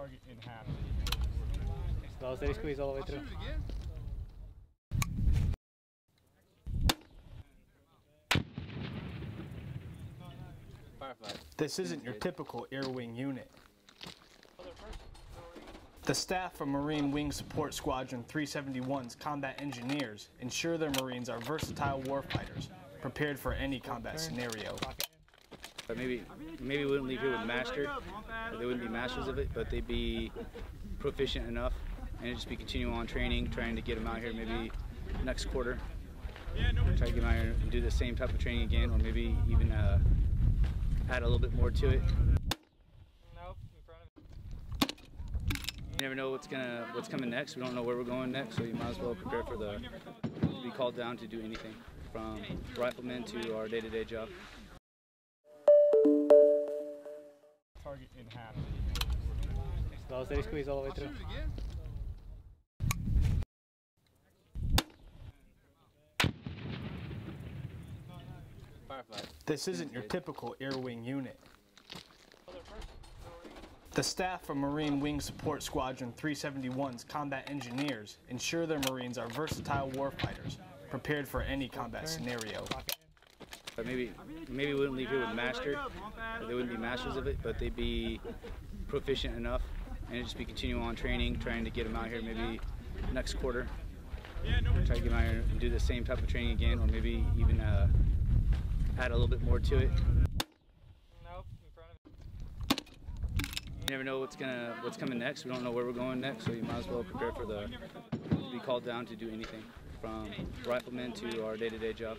target in half. Dal se squeeze all the way through. This isn't your typical air wing unit. The staff from Marine Wing Support Squadron 371's combat engineers ensure their Marines are versatile warfighters, prepared for any combat scenario. Maybe maybe we wouldn't leave here with master. They wouldn't be masters of it, but they'd be proficient enough, and just be continuing on training, trying to get them out here maybe next quarter. Try to get them out here and do the same type of training again, or maybe even uh, add a little bit more to it. You never know what's gonna what's coming next. We don't know where we're going next, so you might as well prepare for the be called down to do anything, from rifleman to our day-to-day job. Target in half. Dal se squeeze all the way through. This isn't your typical air wing unit. The staff of Marine Wing Support Squadron 371's combat engineers ensure their Marines are versatile warfighters, prepared for any combat scenario. But maybe maybe we wouldn't leave here with master. They wouldn't be masters of it, but they'd be proficient enough, and it'd just be continuing on training, trying to get them out here maybe next quarter. Try to get them out here and do the same type of training again, or maybe even uh, add a little bit more to it. Nope, in front of You never know what's gonna what's coming next. We don't know where we're going next, so you might as well prepare for the be called down to do anything, from rifleman to our day-to-day job.